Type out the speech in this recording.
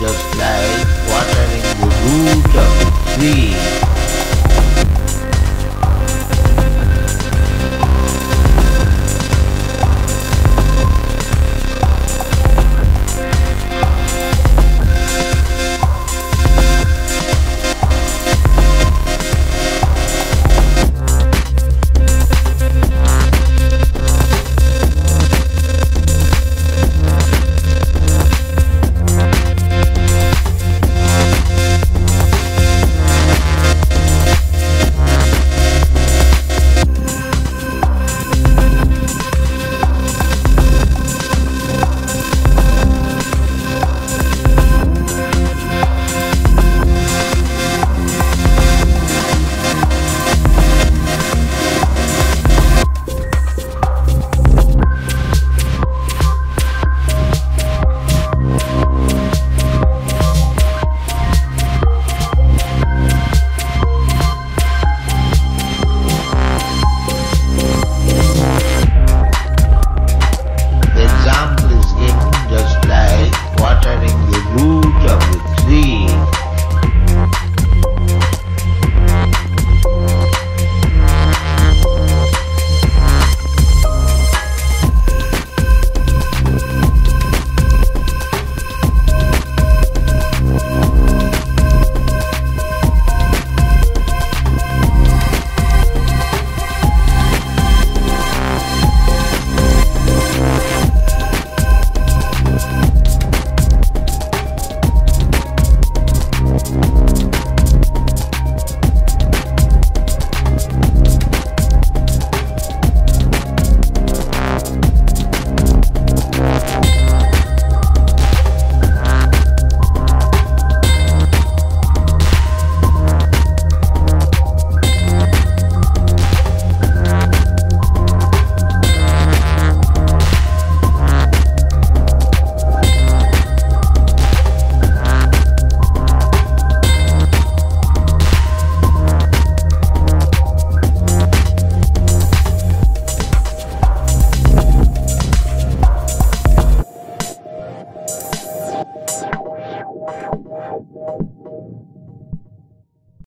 just like watering the root of a tree.